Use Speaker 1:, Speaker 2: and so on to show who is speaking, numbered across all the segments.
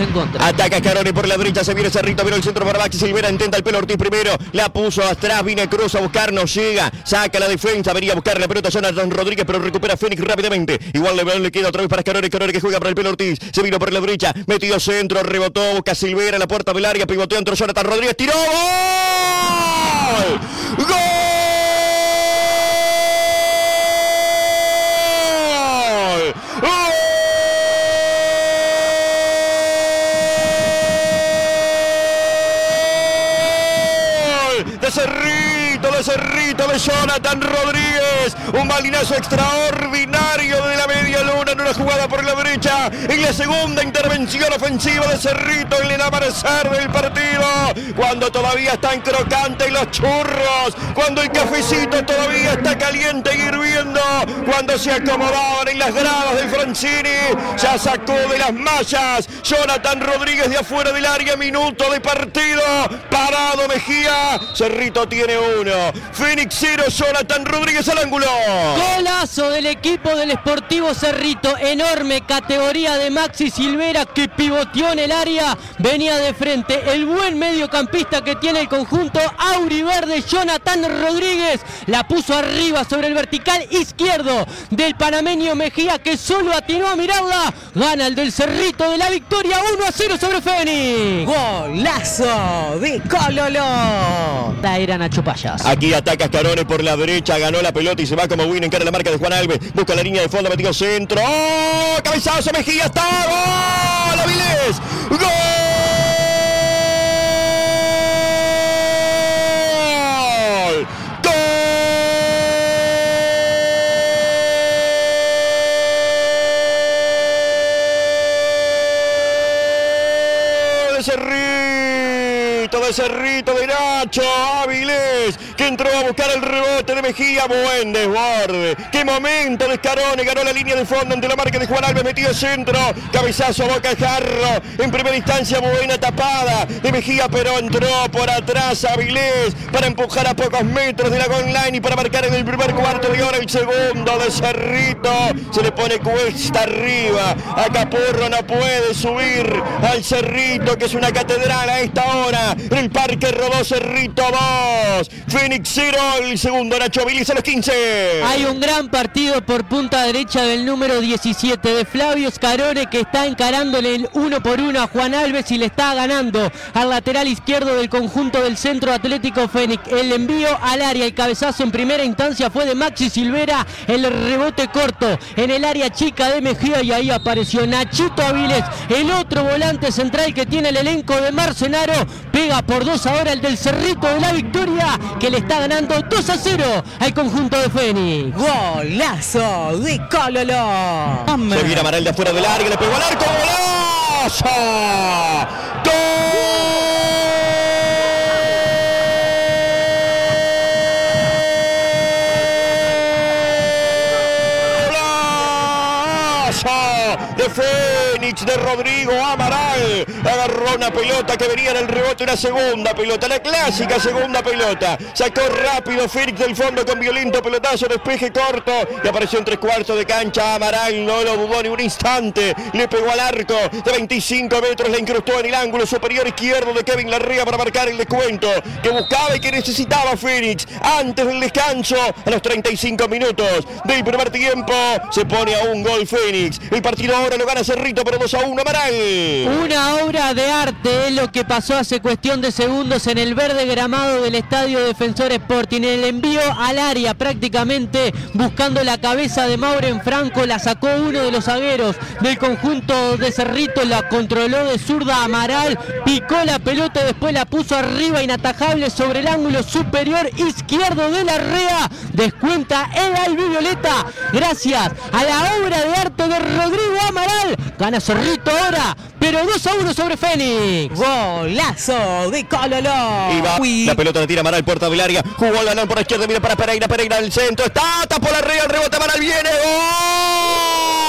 Speaker 1: en contra.
Speaker 2: Ataca Carone por la derecha, se viene Cerrito, vino el centro para Maxi Silvera, intenta el pelo Ortiz primero, la puso atrás, viene Cruz a buscar, no llega, saca la defensa, venía a buscar la pelota Jonathan Rodríguez, pero recupera Fénix rápidamente. Igual le, le queda otra vez para Carone, Carone que juega para el pelo Ortiz, se vino por la derecha, metió centro, rebotó, busca Silvera, la puerta del área, pivoteó entre Jonathan Rodríguez, tiró, ¡Gol! ¡Gol! de Cerrito, de Cerrito, de Jonathan Rodríguez. Un balinazo extraordinario de la jugada por la derecha. En la segunda intervención ofensiva de Cerrito en el amanecer del partido. Cuando todavía están crocantes los churros. Cuando el cafecito todavía está caliente y hirviendo. Cuando se acomodaban en las gradas del Francini. Ya sacó de las mallas. Jonathan Rodríguez de afuera del área. Minuto de partido. Parado Mejía. Cerrito tiene uno. Fénix 0, Jonathan Rodríguez al ángulo.
Speaker 1: Golazo del equipo del Sportivo Cerrito. Enorme categoría de Maxi Silvera que pivoteó en el área. Venía de frente el buen mediocampista que tiene el conjunto Auriverde, Jonathan Rodríguez. La puso arriba sobre el vertical izquierdo del panameño Mejía que solo atinó a mirarla. Gana el del Cerrito de la victoria 1 a 0 sobre Fénix.
Speaker 3: Golazo de Cololo.
Speaker 1: La era Nacho Payas.
Speaker 2: Aquí ataca Carone por la derecha, ganó la pelota y se va como win en cara la marca de Juan Alves. Busca la línea de fondo, metido centro. ¡Oh! Cabezazo Mejía, está. ¡Gol! Avilés. ¡Gol! ¡Gol! De Cerrito, de Cerrito, de Que entró a buscar el rebote de Mejía, buen desborde. Qué momento de Escarone, ganó la línea de fondo ante la marca de Juan Alves, metido centro, cabezazo Boca Jarro, en primera instancia buena tapada de Mejía, pero entró por atrás Avilés para empujar a pocos metros de la goal line y para marcar en el primer cuarto de hora el segundo de Cerrito. Se le pone cuesta arriba, a Capurro no puede subir al Cerrito, que es una catedral a esta hora. En el Parque Rodó Cerrito 2, Fénix 0, el segundo Nacho Avilés a los 15.
Speaker 1: Hay un gran partido por punta derecha del número 17 de Flavio Scarone que está encarándole el uno por uno a Juan Alves y le está ganando al lateral izquierdo del conjunto del Centro Atlético Fénix. El envío al área, el cabezazo en primera instancia fue de Maxi Silvera, el rebote corto en el área chica de Mejía y ahí apareció Nachito Aviles, el otro volante central que tiene el elenco de Marcenaro, pega por dos ahora el del Cerrito de la Victoria que le está ganando 2 a 0 al conjunto de Fénix.
Speaker 3: Golazo de Cololo.
Speaker 2: Se viene Amaral de afuera del área, le pegó al arco, golazo. ¡Golazo! De Rodrigo Amaral. Agarró una pelota que venía en el rebote, una segunda pelota, la clásica segunda pelota. Sacó rápido Fénix del fondo con violento pelotazo, despeje corto y apareció en tres cuartos de cancha. Amaral no lo dudó ni un instante. Le pegó al arco de 25 metros, le incrustó en el ángulo superior izquierdo de Kevin Larrea para marcar el descuento que buscaba y que necesitaba Fénix antes del descanso. A los 35 minutos del primer tiempo se pone a un gol Fénix. El partido ahora lo gana Cerrito, pero 2 a 1 Amaral.
Speaker 1: Una obra de arte es lo que pasó hace cuestión de segundos en el verde gramado del Estadio Defensor Sporting. El envío al área prácticamente buscando la cabeza de Mauren Franco, la sacó uno de los zagueros del conjunto de Cerrito, la controló de zurda Amaral, picó la pelota después la puso arriba inatajable sobre el ángulo superior izquierdo de la rea. Descuenta el albivioleta gracias a la obra de arte de Rodrigo Amaral. Gana Cerrito ahora, pero 2 a 1 sobre Fénix.
Speaker 3: Golazo de Cololo.
Speaker 2: Y va, la pelota la tira Amaral, puerta del área. Jugó el balón por la izquierda, mira para Pereira, Pereira el centro. Está, tapó la rea, el rebote Amaral viene. ¡Gol!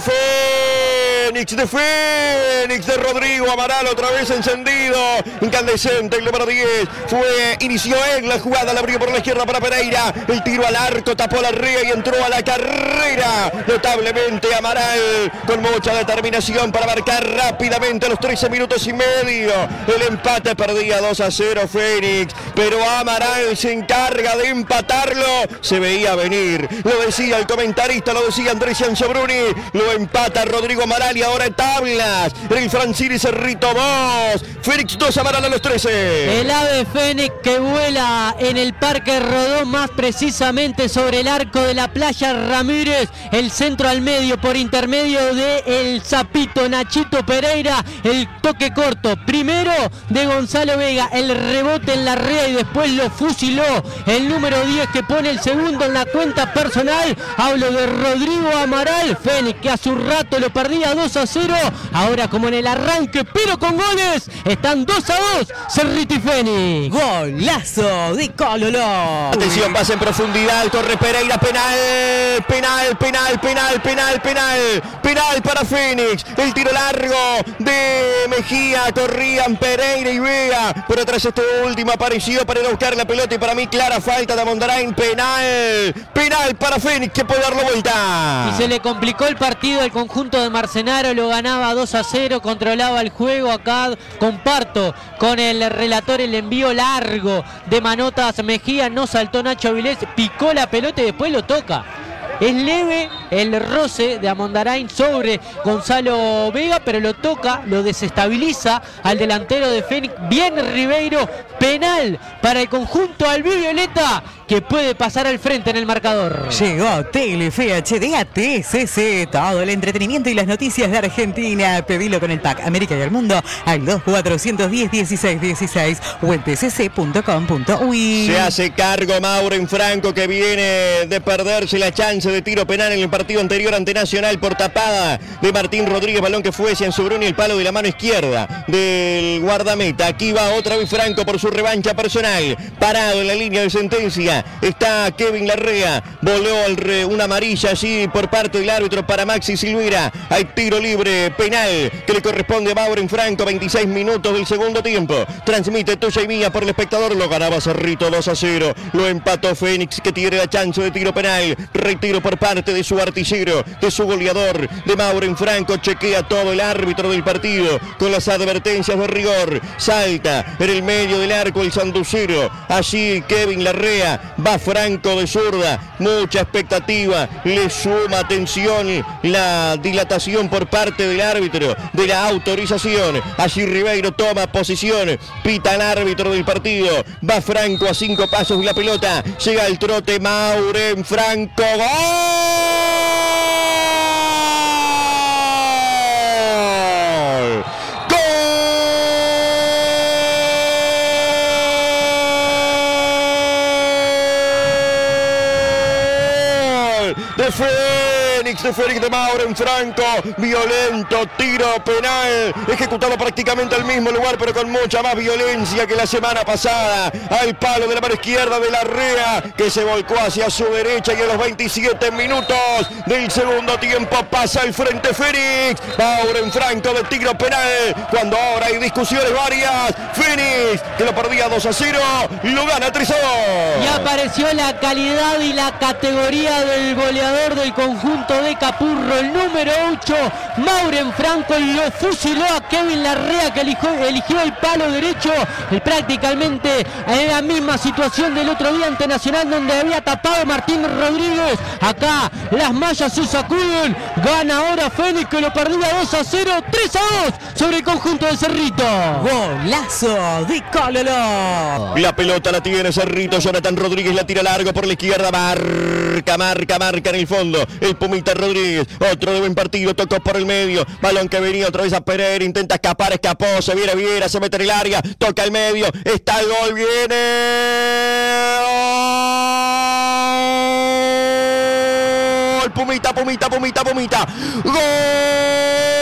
Speaker 2: Fénix, de Fénix de Rodrigo Amaral, otra vez encendido, incandescente, el número 10. Fue, inició en la jugada, la abrió por la izquierda para Pereira. El tiro al arco, tapó la ría y entró a la carrera. Notablemente Amaral con mucha determinación para marcar rápidamente los 13 minutos y medio. El empate perdía 2 a 0 Fénix, pero Amaral se encarga de empatarlo. Se veía venir, lo decía el comentarista, lo decía Andrés Bruni, lo empata Rodrigo Amaral y ahora tablas. El Francini Cerrito 2, Fénix 2, Amaral a los 13.
Speaker 1: El ave Fénix que vuela en el Parque Rodó, más precisamente sobre el arco de la playa Ramírez, el centro al medio por intermedio de el Zapito Nachito Pereira, el toque corto, primero de Gonzalo Vega, el rebote en la red y después lo fusiló. El número 10 que pone el segundo en la cuenta personal, hablo de Rodrigo Amaral, Fénix que a su rato lo perdía 2 a 0, ahora como en el arranque, pero con goles, están 2 a 2, Cerrito y Fénix.
Speaker 3: Golazo de Cololo.
Speaker 2: Atención, pase en profundidad, Torre Pereira, penal, penal, penal, penal, penal, penal, penal para Fénix, el tiro largo de Mejía, corrían Pereira y Vega, pero tras este último para ir a buscar la pelota y para mí clara falta de Mondarain, penal, penal para Fénix que puede darlo vuelta.
Speaker 1: Y se le complicó el partido al conjunto de Marcenaro, lo ganaba 2 a 0, controlaba el juego acá, comparto con el relator el envío largo de Manotas Mejía, no saltó Nacho Vilés, picó la pelota y después lo toca. Es leve el roce de Amondarain sobre Gonzalo Vega, pero lo toca, lo desestabiliza al delantero de Fénix. Bien Ribeiro, penal para el conjunto albivioleta que puede pasar al frente en el marcador.
Speaker 3: Llegó Telefe HD a TCC, todo el entretenimiento y las noticias de Argentina. Pedilo con el pack América y el Mundo al 2410 1616 o en tcc.com.uy.
Speaker 2: Se hace cargo Mauro Franco que viene de perderse la chance de tiro penal en el partido anterior ante Nacional por tapada de Martín Rodríguez, balón que fue hacia Sobroni el palo de la mano izquierda del guardameta. Aquí va otra vez Franco por su revancha personal. Parado en la línea de sentencia está Kevin Larrea. Voló una amarilla allí por parte del árbitro para Maxi Silvira. Hay tiro libre penal que le corresponde a Mauro Franco. 26 minutos del segundo tiempo. Transmite tuya y mía por el espectador. Lo ganaba Cerrito 2 a 0. Lo empató Fénix que tiene la chance de tiro penal. Retiro por parte de su artillero, de su goleador, de Mauro Franco. Chequea todo el árbitro del partido con las advertencias de rigor. Salta en el medio del arco el sanducero. Allí Kevin Larrea va Franco de zurda. Mucha expectativa. Le suma atención la dilatación por parte del árbitro de la autorización. Allí Ribeiro toma posición. Pita el árbitro del partido. Va Franco a cinco pasos la pelota. Llega el trote Mauren Franco. ¡Gol! ¡Gol! De Fénix, de Mauro Franco, violento, tiro penal, ejecutado prácticamente al mismo lugar, pero con mucha más violencia que la semana pasada, al palo de la mano izquierda de la Rea, que se volcó hacia su derecha y a los 27 minutos del segundo tiempo pasa el frente Fénix, Mauro Franco de tiro penal, cuando ahora hay discusiones varias, Fénix, que lo perdía 2 a 0, lo gana 3 a 2.
Speaker 1: Y apareció la calidad y la categoría del goleador del conjunto de Capurro, el número 8, Mauren Franco, y lo fusiló a Kevin Larrea que eligió, eligió el palo derecho, y prácticamente en la misma situación del otro día ante Nacional donde había tapado Martín Rodríguez. Acá las mallas se sacuden, gana ahora Fénix que lo perdía 2 a 0, 3 a 2 sobre el conjunto de Cerrito.
Speaker 3: Golazo de Cololo.
Speaker 2: La pelota la tiene Cerrito, Jonathan Rodríguez la tira largo por la izquierda, marca, marca, marca en el fondo. El Pumita Rodríguez, otro de buen partido, tocó por el medio. Balón que venía otra vez a Pereira, intenta escapar, escapó, se viene Viera, se mete en el área, toca el medio, está el gol, viene. Gol, Pumita, Pumita, Pumita, Pumita. Gol.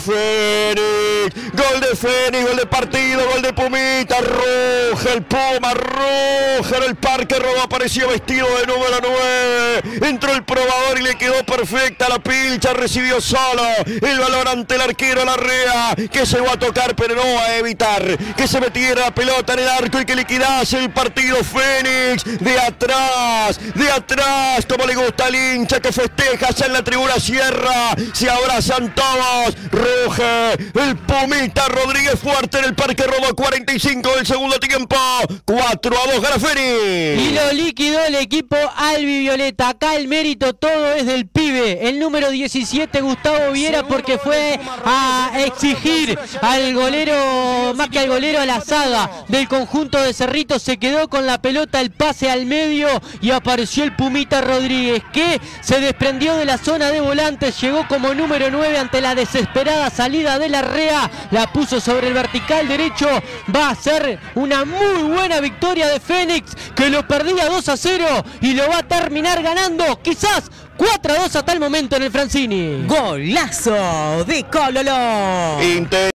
Speaker 2: Fénix. Gol de Fénix, gol de partido, gol de Pumita, roja el Puma, roja en el parque, Robo apareció vestido de número 9. Entró el probador y le quedó perfecta la pilcha, recibió solo el balón ante el arquero Larrea, que se va a tocar pero no va a evitar que se metiera la pelota en el arco y que liquidase el partido Fénix de atrás, de atrás, como le gusta al hincha que festeja en la tribuna Sierra, se abrazan todos, Roja, el Pumita Rodríguez fuerte en el Parque Roma 45 del segundo tiempo, 4 a 2 gana Fénix.
Speaker 1: Y lo liquidó el equipo Albi Violeta. Acá el mérito todo es del pibe. El número 17, Gustavo Viera, porque fue a exigir al golero, más que al golero, a la saga del conjunto de Cerrito. Se quedó con la pelota, el pase al medio y apareció el Pumita Rodríguez, que se desprendió de la zona de volantes. Llegó como número 9 ante la desesperada salida de la REA. La puso sobre el vertical derecho. Va a ser una muy buena victoria de Fénix, que lo perdía 2 a 0 y lo va a terminar ganando. Quizás 4 a 2 hasta el momento en el Francini.
Speaker 3: Golazo de Cololo.
Speaker 2: Inter